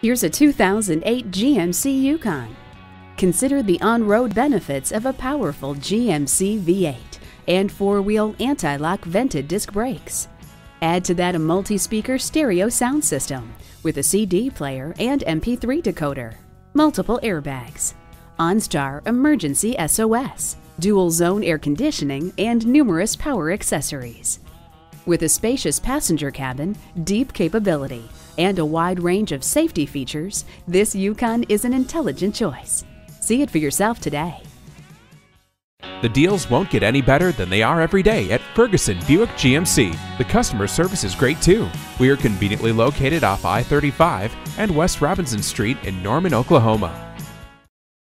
Here's a 2008 GMC Yukon. Consider the on-road benefits of a powerful GMC V8 and four-wheel anti-lock vented disc brakes. Add to that a multi-speaker stereo sound system with a CD player and MP3 decoder, multiple airbags, OnStar emergency SOS, dual zone air conditioning, and numerous power accessories. With a spacious passenger cabin, deep capability, and a wide range of safety features, this Yukon is an intelligent choice. See it for yourself today. The deals won't get any better than they are every day at Ferguson Buick GMC. The customer service is great too. We are conveniently located off I 35 and West Robinson Street in Norman, Oklahoma.